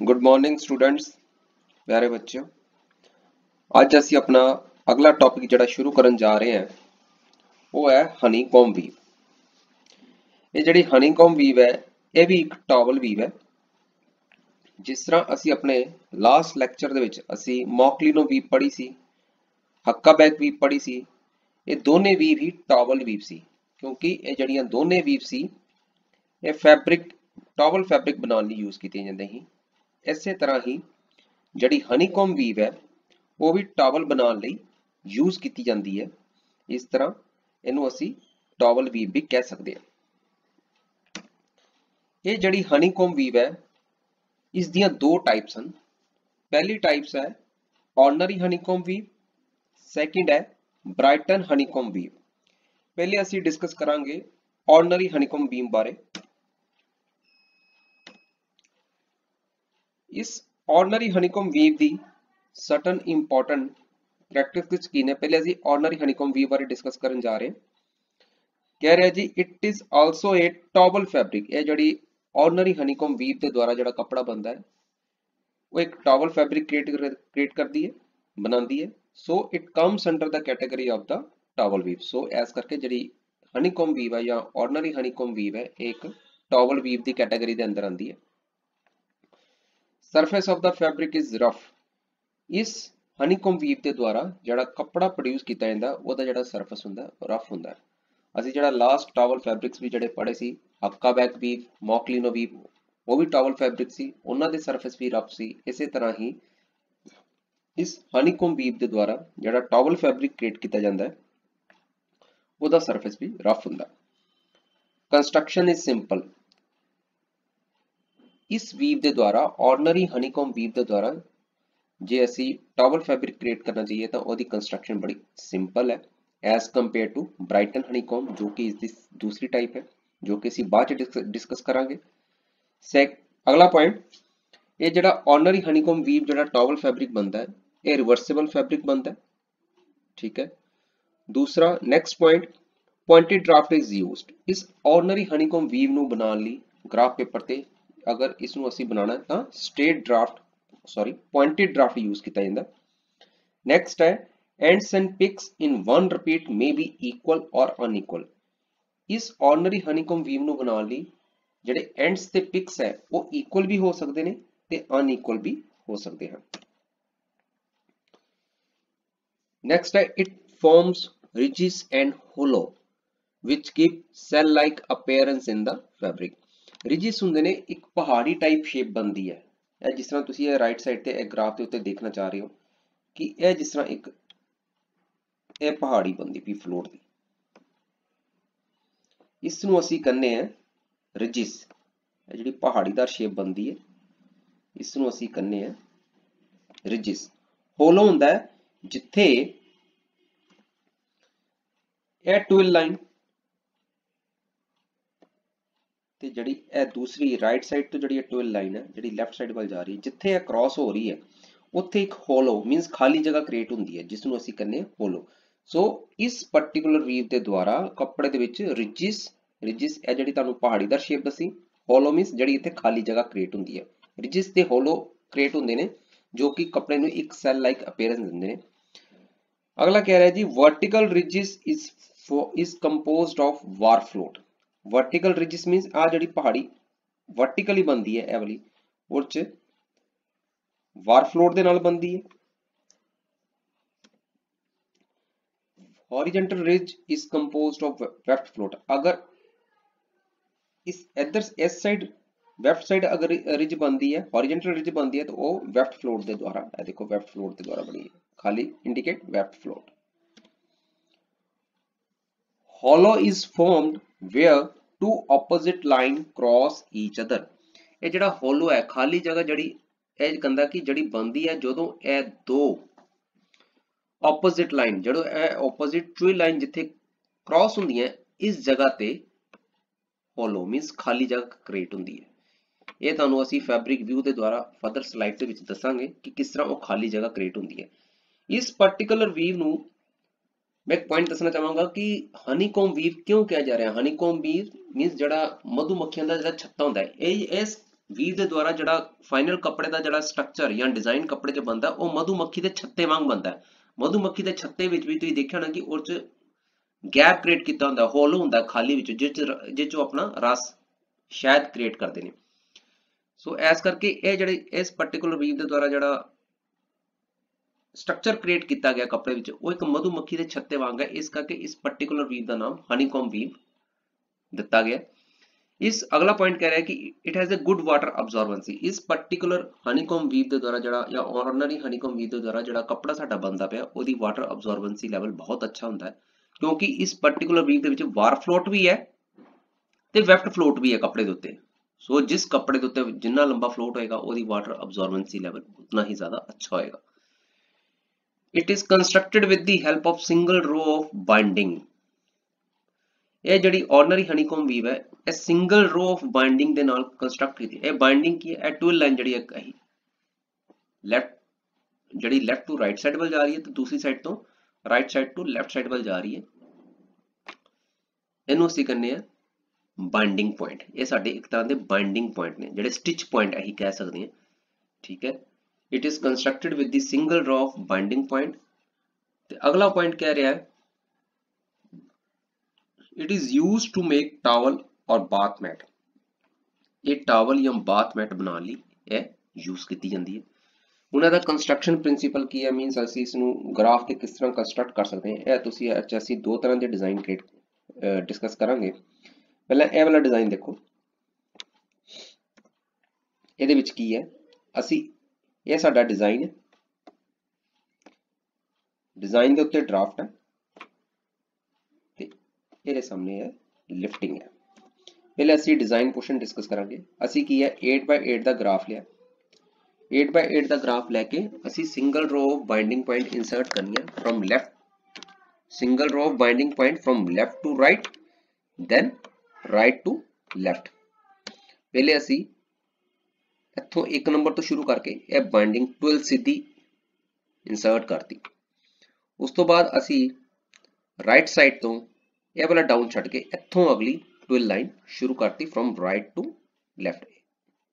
Good morning students ਪਿਆਰੇ ਬੱਚਿਓ, ਅੱਜ ਅਸੀਂ ਆਪਣਾ ਅਗਲਾ ਟੌਪਿਕ ਜਿਹੜਾ ਸ਼ੁਰੂ ਕਰਨ ਜਾ ਰਹੇ ਹਾਂ, ਉਹ ਹੈ ਹਨੀਕੋਮ ਵੀਵ ਇਹ ਜਿਹੜੀ ਹਨੀਕੋਮ ਵੀਵ ਹੈ, ਇਹ ਵੀ ਇੱਕ ਟਾਵਲ ਵੀਵ ਹੈ। ਜਿਸ ਤਰ੍ਹਾਂ ਅਸੀਂ ਆਪਣੇ ਲਾਸਟ ਲੈਕਚਰ ਦੇ ਵਿੱਚ ਅਸੀਂ ਮੌਕਲੀਨੋ ਵੀਵ ਪੜ੍ਹੀ ਸੀ, ਹੱਕਾ ਬੈਕ ਵੀਵ ਪੜ੍ਹੀ ਸੀ, ਇਹ ਦੋਨੇ ਵੀਵ ਹੀ ਟਾਵਲ ਵੀਵ ਸੀ। ਕਿਉਂਕਿ ਇਹ ਜਿਹੜੀਆਂ ਦੋਨੇ ਵੀਵ ਸੀ, ਇਹ ਫੈਬਰਿਕ ਟਾਵਲ ਫੈਬਰਿਕ ਬਣਾਉਣ ਲਈ ਯੂਜ਼ ਕੀਤੀਆਂ ਜਾਂਦੀਆਂ ਸੀ। ਇਸੇ ਤਰ੍ਹਾਂ ਹੀ ਜਿਹੜੀ ਹਨੀਕੋਮ ਵੀਵ ਹੈ, ਉਹ ਵੀ ਟਾਵਲ ਬਣਾਉਣ ਲਈ ਯੂਜ਼ ਕੀਤੀ ਜਾਂਦੀ ਹੈ। ਇਸ ਤਰ੍ਹਾਂ ਇਹਨੂੰ ਅਸੀਂ ਟਾਵਲ ਵੀਵ ਵੀ ਕਹਿ ਸਕਦੇ ਹਾਂ। ਇਹ ਜਿਹੜੀ ਹਨੀਕੋਮ ਵੀਵ ਹੈ, ਇਸ ਦੀਆਂ ਦੋ ਟਾਈਪਸ ਹਨ। ਪਹਿਲੀ ਟਾਈਪਸ ਹੈ ਆਰਡਨਰੀ ਹਨੀਕੋਮ ਵੀਵ ਸੈਕਿੰਡ ਹੈ ਬ੍ਰਾਈਟਨ ਹਨੀਕੋਮ ਵੀਵ ਪਹਿਲੇ ਅਸੀਂ ਡਿਸਕਸ ਕਰਾਂਗੇ ਆਰਡਨਰੀ ਹਨੀਕੋਮ ਵੀਵ ਬਾਰੇ। ਇਸ ਆਰਡਨਰੀ ਹਨੀਕੋਮ ਵੀਵ ਦੀ ਸਰਟਨ ਇੰਪੋਰਟੈਂਟ ਕਰੈਕਟਰਿਸਟਿਕਸ ਕੀ ਨੇ ਪਹਿਲੇ ਅਸੀਂ ਆਰਡਨਰੀ ਹਨੀਕੋਮ ਵੀਵ ਬਾਰੇ ਡਿਸਕਸ ਕਰਨ ਜਾ ਰਹੇ ਹਾਂ ਕਹਿ ਰਿਹਾ ਜੀ it is also a towel fabric ਇਹ ਜਿਹੜੀ ਆਰਡਨਰੀ ਹਨੀਕੋਮ ਵੀਵ ਦੇ ਦੁਆਰਾ ਜਿਹੜਾ ਕੱਪੜਾ ਬਣਦਾ ਹੈ ਉਹ ਇੱਕ ਟਾਵਲ ਫੈਬਰਿਕ ਕ੍ਰੀਏਟ ਕ੍ਰੀਏਟ ਕਰਦੀ ਹੈ ਬਣਾਉਂਦੀ ਹੈ so it comes under the category of the towel weave so as ਕਰਕੇ ਜਿਹੜੀ ਹਨੀਕੋਮ ਵੀਵ ਹੈ ਜਾਂ ਆਰਡਨਰੀ ਹਨੀਕੋਮ ਵੀਵ ਹੈ ਇਹ ਇੱਕ ਟਾਵਲ ਵੀਵ ਦੀ ਕੈਟਾਗਰੀ ਦੇ ਅੰਦਰ ਆਉਂਦੀ ਹੈ surface of the fabric is rough ਇਸ ਹਨੀਕੋਮ ਵੀਵ ਦੇ ਦੁਆਰਾ ਜਿਹੜਾ ਕੱਪੜਾ ਪ੍ਰੋਡਿਊਸ ਕੀਤਾ ਜਾਂਦਾ, ਉਹਦਾ ਜਿਹੜਾ ਸਰਫੇਸ ਹੁੰਦਾ ਰਫ ਹੁੰਦਾ ਅਸੀਂ ਜਿਹੜਾ ਲਾਸਟ ਟਾਵਲ ਫੈਬਰਿਕਸ ਵੀ ਜਿਹੜੇ ਪੜ੍ਹੇ ਸੀ huckaback weave mock leno weave ਉਹ ਵੀ ਟਾਵਲ ਫੈਬਰਿਕ ਸੀ, ਉਹਨਾਂ ਦੇ ਸਰਫੇਸ ਵੀ ਰਫ ਸੀ। ਇਸੇ ਤਰ੍ਹਾਂ ਹੀ ਇਸ ਹਨੀਕੋਮ ਵੀਵ ਦੇ ਦੁਆਰਾ ਜਿਹੜਾ ਟਾਵਲ ਫੈਬਰਿਕ ਕ੍ਰੀਏਟ ਕੀਤਾ ਜਾਂਦਾ ਉਹਦਾ ਸਰਫੇਸ ਵੀ ਰਫ ਹੁੰਦਾ। ਕੰਸਟਰਕਸ਼ਨ ਇਜ਼ ਸਿੰਪਲ ਇਸ ਵੀਵ ਦੇ ਦੁਆਰਾ ਆਰਡੀਨਰੀ ਹਨੀਕੋਮ ਵੀਵ ਦੇ ਦੁਆਰਾ ਜੇ ਅਸੀਂ ਟਾਵਲ ਫੈਬਰਿਕ ਕ੍ਰੀਏਟ ਕਰਨਾ ਚਾਹੀਏ ਤਾਂ ਉਹਦੀ ਕੰਸਟਰਕਸ਼ਨ ਬੜੀ ਸਿੰਪਲ ਹੈ। As compare to Brighton honeycomb ਜੋ ਕਿ ਇਸ ਦੀ ਦੂਸਰੀ ਟਾਈਪ ਹੈ, ਜੋ ਕਿ ਅਸੀਂ ਬਾਅਦ ਚ ਡਿਸਕਸ ਕਰਾਂਗੇ। ਸੈਕ ਅਗਲਾ ਪੁਆਇੰਟ ਇਹ ਜਿਹੜਾ ਆਰਡੀਨਰੀ ਹਨੀਕੋਮ ਵੀਵ ਜਿਹੜਾ ਟਾਵਲ ਫੈਬਰਿਕ ਬਣਦਾ ਹੈ, ਇਹ ਰਿਵਰਸੀਬਲ ਫੈਬਰਿਕ ਬਣਦਾ ਹੈ। ਠੀਕ ਹੈ। ਦੂਸਰਾ next point pointed draft is used ਇਸ ਆਰਡੀਨਰੀ ਹਨੀਕੋਮ ਵੀਵ ਨੂੰ ਬਣਾਉਣ ਲਈ ਗ੍ਰਾਫ ਪੇਪਰ ਤੇ ਅਗਰ ਇਸ ਨੂੰ ਅਸੀਂ ਬਣਾਉਣਾ ਤਾਂ straight draft sorry pointed draft use ਕੀਤਾ ਜਾਂਦਾ ਨੈਕਸਟ ਹੈ ends and picks in one repeat may be equal or unequal ਇਸ ਆਰਡੀਨਰੀ ਹਨੀਕੋਮ ਵੀਵ ਨੂੰ ਬਣਾਉਣ ਲਈ ਜਿਹੜੇ ਐਂਡਸ ਤੇ ਪਿਕਸ ਹੈ, ਉਹ ਇਕੁਅਲ ਵੀ ਹੋ ਸਕਦੇ ਨੇ ਤੇ ਅਨਇਕੁਅਲ ਵੀ ਹੋ ਸਕਦੇ ਹਨ। ਨੈਕਸਟ ਹੈ it forms ridges and hollow, which give cell like appearance in the fabric ridges ਹੁੰਦੇ ਨੇ ਇੱਕ ਪਹਾੜੀ ਟਾਈਪ ਸ਼ੇਪ ਬਣਦੀ ਹੈ। ਇਹ ਜਿਸ ਤਰ੍ਹਾਂ ਤੁਸੀਂ ਇਹ ਰਾਈਟ ਸਾਈਡ ਤੇ ਇਹ ਗ੍ਰਾਫ ਦੇ ਉੱਤੇ ਦੇਖਣਾ ਚਾਹ ਰਹੇ ਹੋ ਕਿ ਇਹ ਜਿਸ ਤਰ੍ਹਾਂ ਇੱਕ ਇਹ ਪਹਾੜੀ ਬਣਦੀ ਪਈ ਫਲੋਰ ਦੀ। ਇਸ ਨੂੰ ਅਸੀਂ ਕਹਿੰਦੇ ਆ ਰਿਜਿਸ ਇਹ ਜਿਹੜੀ ਪਹਾੜੀਦਾਰ ਸ਼ੇਪ ਬਣਦੀ ਹੈ ਇਸ ਨੂੰ ਅਸੀਂ ਕਹਿੰਦੇ ਆ ਰਿਜਿਸ ਹੋਲੋ ਹੁੰਦਾ ਹੈ ਜਿੱਥੇ ਇਹ ਟਵਿਲ ਲਾਈਨ ਤੇ ਜਿਹੜੀ ਇਹ ਦੂਸਰੀ ਰਾਈਟ ਸਾਈਡ ਤੋਂ ਜਿਹੜੀ ਇਹ ਟਵਿਲ ਲਾਈਨ ਹੈ ਜਿਹੜੀ ਲੈਫਟ ਸਾਈਡ ਵੱਲ ਜਾ ਰਹੀ ਹੈ, ਜਿੱਥੇ ਇਹ ਕ੍ਰਾਸ ਹੋ ਰਹੀ ਹੈ, ਉੱਥੇ ਇੱਕ ਹੋਲੋ ਮੀਨਸ ਖਾਲੀ ਜਗ੍ਹਾ ਕ੍ਰੀਏਟ ਹੁੰਦੀ ਹੈ, ਜਿਸ ਨੂੰ ਅਸੀਂ ਕਹਿੰਦੇ ਹਾਂ ਹੋਲੋ ਸੋ ਇਸ ਪਾਰਟਿਕੂਲਰ ਵੀਵ ਦੇ ਦੁਆਰਾ ਕੱਪੜੇ ਦੇ ਵਿੱਚ ਰਿਜਿਸ ਰਿਜਿਸ ਇਹ ਜਿਹੜੀ ਤੁਹਾਨੂੰ ਪਹਾੜੀ ਦਾ ਸ਼ੇਪ ਦੱਸੀ ਹੋਲੋ ਮੀਨਸ ਜਿਹੜੀ ਇੱਥੇ ਖਾਲੀ ਜਗ੍ਹਾ ਕ੍ਰੀਏਟ ਹੁੰਦੀ ਹੈ। ਰਿਜਿਸ ਤੇ ਹੋਲੋ ਕ੍ਰੀਏਟ ਹੁੰਦੇ ਨੇ, ਜੋ ਕਿ ਕੱਪੜੇ ਨੂੰ ਇੱਕ ਸੈੱਲ ਲਾਈਕ ਅਪੀਅਰੈਂਸ ਦਿੰਦੇ ਨੇ। ਅਗਲਾ ਕਹਿ ਰਿਹਾ ਜੀ vertical ridges is is of warp var vertical vertical ridges ਆ ਜਿਹੜੀ ਪਹਾੜੀ ਵਰਟੀਕਲੀ ਬਣਦੀ ਹੈ ਇਹ ਵਾਲੀ ਉਹ ਚ var ਦੇ ਨਾਲ ਬਣਦੀ ਹੈ horizontal ridge is composed of weft float ਅਗਰ ਇਸ ਇੱਧਰ ਇਸ ਸਾਈਡ weft ਸਾਈਡ ਅਗਰ ਰਿਜ ਬਣਦੀ ਹੈ horizontal ridge ਬਣਦੀ ਹੈ ਤਾਂ ਉਹ weft float ਦੇ ਦੁਆਰਾ ਇਹ ਦੇਖੋ weft float ਦੇ ਦੁਆਰਾ ਬਣੀ ਹੈ ਖਾਲੀ indicate weft float hollow is formed where two opposite line cross each other. ਇਹ ਜਿਹੜਾ hollow ਹੈ, ਖਾਲੀ ਜਗ੍ਹਾ ਜਿਹੜੀ, ਇਹ ਕਹਿੰਦਾ ਕਿ ਜਿਹੜੀ ਬਣਦੀ ਹੈ, ਜਦੋਂ ਇਹ ਦੋ opposite line, ਜਦੋਂ ਇਹ opposite tree line ਜਿੱਥੇ cross ਹੁੰਦੀ ਇਸ ਜਗ੍ਹਾ ਤੇ hollow means ਖਾਲੀ ਜਗ੍ਹਾ ਕ੍ਰੀਏਟ ਹੁੰਦੀ ਹੈ। ਇਹ ਤੁਹਾਨੂੰ ਅਸੀਂ ਫੈਬਰਿਕ ਵਿਊ ਦੇ ਦੁਆਰਾ ਫਰਦਰ ਸਲਾਈਡ ਦੇ ਵਿੱਚ ਦੱਸਾਂਗੇ ਕਿ ਕਿਸ ਤਰ੍ਹਾਂ ਉਹ ਖਾਲੀ ਜਗ੍ਹਾ ਕ੍ਰੀਏਟ ਹੁੰਦੀ ਹੈ। ਇਸ ਪਾਰਟਿਕੂਲਰ ਵੀਵ ਨੂੰ ਮੈਂ ਇੱਕ ਪੁਆਇੰਟ ਦੱਸਣਾ ਚਾਹਾਂਗਾ ਕਿ ਹਨੀਕੋਮ ਵੀਵ ਕਿਉਂ ਕਿਹਾ ਜਾ ਰਿਹਾ? ਹਨੀਕੋਮ ਵੀਵ ਮੀਨਸ ਜਿਹੜਾ ਮਧੂਮੱਖੀਆਂ ਦਾ ਜਿਹੜਾ ਛੱਤਾ ਹੁੰਦਾ ਹੈ, ਇਹ ਇਸ ਵੀਵ ਦੇ ਦੁਆਰਾ ਜਿਹੜਾ ਫਾਈਨਲ ਕੱਪੜੇ ਦਾ ਜਿਹੜਾ ਸਟਰਕਚਰ ਜਾਂ ਡਿਜ਼ਾਈਨ ਕੱਪੜੇ 'ਚ ਬਣਦਾ, ਉਹ ਮਧੂਮੱਖੀ ਦੇ ਛੱਤੇ ਵਾਂਗ ਬਣਦਾ ਹੈ। ਮਧੂਮੱਖੀ ਦੇ ਛੱਤੇ ਵਿੱਚ ਵੀ ਤੁਸੀਂ ਦੇਖਿਆ ਹੋਣਾ ਕਿ ਉਹ 'ਚ ਗੈਪ ਕ੍ਰੀਏਟ ਕੀਤਾ ਹੁੰਦਾ ਹੋਲੋ ਹੁੰਦਾ ਖਾਲੀ ਵਿੱਚ ਜਿਸ 'ਚ ਜਿਸ 'ਚੋਂ ਆਪਣਾ ਰਸ ਸ਼ਾਇਦ ਕ੍ਰੀਏਟ ਕਰਦੇ ਨੇ। ਸੋ ਐਸ ਕਰਕੇ ਇਹ ਜਿਹੜੇ, ਇਸ ਪਾਰਟਿਕੂਲਰ ਵੀਵ ਦੇ ਦੁਆਰਾ ਜਿਹੜਾ ਸਟਰਕਚਰ ਕ੍ਰੀਏਟ ਕੀਤਾ ਗਿਆ ਕੱਪੜੇ ਵਿੱਚ, ਉਹ ਇੱਕ ਮਧੂਮੱਖੀ ਦੇ ਛੱਤੇ ਵਾਂਗ ਹੈ। ਇਸ ਕਰਕੇ ਇਸ ਪਾਰਟਿਕੂਲਰ ਵੀਵ ਦਾ ਨਾਮ ਹਨੀਕੋਮ ਵੀਵ ਦਿੱਤਾ ਗਿਆ ਇਸ ਅਗਲਾ ਪੁਆਇੰਟ ਕਹਿ ਰਿਹਾ ਕਿ it has a good water absorbency ਇਸ ਪਾਰਟਿਕੂਲਰ ਹਨੀਕੌਮ ਵੀਵ ਦੇ ਦੁਆਰਾ ਜਿਹੜਾ, ਜਾਂ ਆਰਡੀਨਰੀ ਹਨੀਕੌਮ ਵੀਵ ਦੇ ਦੁਆਰਾ ਜਿਹੜਾ ਕੱਪੜਾ ਸਾਡਾ ਬਣਦਾ ਪਿਆ, ਉਹਦੀ ਵਾਟਰ ਅਬਜੋਰਬੈਂਸੀ ਲੈਵਲ ਬਹੁਤ ਅੱਛਾ ਹੁੰਦਾ ਹੈ। ਕਿਉਂਕਿ ਇਸ ਪਾਰਟਿਕੂਲਰ ਵੀਵ ਦੇ ਵਿੱਚ ਵਾਰ ਫਲੋਟ ਵੀ ਹੈ ਤੇ ਵੈਫਟ ਫਲੋਟ ਵੀ ਹੈ ਕੱਪੜੇ ਦੇ ਉੱਤੇ। ਸੋ ਜਿਸ ਕੱਪੜੇ ਦੇ ਉੱਤੇ ਜਿੰਨਾ ਲੰਬਾ ਫਲੋਟ ਹੋਏਗਾ, ਉਹਦੀ ਵਾਟਰ ਅਬਜ਼ੋਰਬੈਂਸੀ ਲੈਵਲ ਉਤਨਾ ਹੀ ਜ਼ਿਆਦਾ ਅੱਛਾ ਹੋਏਗਾ। It is constructed with the help of single row of binding ਇਹ ਜਿਹੜੀ ਆਰਡੀਨਰੀ ਹਨੀਕੌਮ ਵੀਵ ਹੈ, ਇਹ ਸਿੰਗਲ ਰੋ ਆਫ ਬਾਈਂਡਿੰਗ ਦੇ ਨਾਲ ਕੰਸਟਰਕਟ ਕੀਤੀ ਇਹ ਬਾਈਂਡਿੰਗ ਕੀ ਹੈ? ਇਹ ਟਵਿਲ ਲਾਈਨ ਜਿਹੜੀ ਹੈ ਲੈਫਟ ਜਿਹੜੀ ਲੈਫਟ ਟੂ ਰਾਈਟ ਸਾਈਡ ਵੱਲ ਜਾ ਰਹੀ ਹੈ ਤੇ ਦੂਸਰੀ ਸਾਈਡ ਤੋਂ right side to left side ਵੱਲ ਜਾ ਰਹੀ ਹੈ। ਇਹਨੂੰ ਅਸੀਂ ਕਹਿੰਦੇ ਆ ਬਾਈਂਡਿੰਗ ਪੁਆਇੰਟ ਇਹ ਸਾਡੇ ਇੱਕ ਤਰ੍ਹਾਂ ਦੇ ਬਾਈਂਡਿੰਗ ਪੁਆਇੰਟ ਨੇ, ਜਿਹੜੇ ਸਟਿਚ ਪੁਆਇੰਟ ਅਸੀਂ ਕਹਿ ਸਕਦੇ ਹਾਂ। ਠੀਕ ਹੈ? It is constructed with the single row of binding point ਤੇ ਅਗਲਾ ਪੁਆਇੰਟ ਕਹਿ ਰਿਹਾ ਹੈ it is used to make towel or bath mat ਇਹ ਟਾਵਲ ਜਾਂ ਬਾਥ ਮੈਟ ਬਣਾਉਣ ਲਈ ਇਹ ਯੂਜ਼ ਕੀਤੀ ਜਾਂਦੀ ਹੈ ਉਹਨਾਂ ਦਾ ਕੰਸਟਰਕਸ਼ਨ ਪ੍ਰਿੰਸੀਪਲ ਕੀ ਹੈ ਮੀਨਸ ਅਸੀਂ ਇਸ ਨੂੰ ਗ੍ਰਾਫ ਤੇ ਕਿਸ ਤਰ੍ਹਾਂ ਕੰਸਟਰਕਟ ਕਰ ਸਕਦੇ ਹਾਂ ਇਹ ਤੁਸੀਂ ਅੱਜ ਅਸੀਂ ਦੋ ਤਰ੍ਹਾਂ ਦੇ ਡਿਜ਼ਾਈਨ ਕ੍ਰੀਏਟ ਡਿਸਕਸ ਕਰਾਂਗੇ ਪਹਿਲਾਂ ਇਹ ਵਾਲਾ ਡਿਜ਼ਾਈਨ ਦੇਖੋ ਇਹਦੇ ਵਿੱਚ ਕੀ ਹੈ ਅਸੀਂ ਇਹ ਸਾਡਾ ਡਿਜ਼ਾਈਨ ਹੈ ਡਿਜ਼ਾਈਨ ਦੇ ਉੱਤੇ ਡਰਾਫਟ ਹੈ ਤੇ ਇਹਦੇ ਸਾਹਮਣੇ ਹੈ ਲਿਫਟਿੰਗ ਹੈ ਪਹਿਲੇ ਅਸੀਂ ਡਿਜ਼ਾਈਨ ਪੋਰਸ਼ਨ ਡਿਸਕਸ ਕਰਾਂਗੇ ਅਸੀਂ ਕੀ ਹੈ 8x8 ਦਾ ਗ੍ਰਾਫ ਲਿਆ 8x8 ਦਾ ਗ੍ਰਾਫ ਲੈ ਕੇ ਅਸੀਂ single row of binding point insert ਕਰਨੀ ਹੈ from left single row of binding point from left to right then right to left ਪਹਿਲੇ ਅਸੀਂ ਇੱਥੋਂ ਇੱਕ ਨੰਬਰ ਤੋਂ ਸ਼ੁਰੂ ਕਰਕੇ ਇਹ ਬਾਈਂਡਿੰਗ 12 ਸਿੱਧੀ ਇਨਸਰਟ ਕਰਤੀ ਉਸ ਤੋਂ ਬਾਅਦ ਅਸੀਂ ਰਾਈਟ ਸਾਈਡ ਤੋਂ ਇਹ ਵਾਲਾ ਡਾਊਨ ਛੱਡ ਕੇ ਇੱਥੋਂ ਅਗਲੀ 12 ਲਾਈਨ ਸ਼ੁਰੂ ਕਰਤੀ ਫਰਮ ਰਾਈਟ ਟੂ ਲੈਫਟ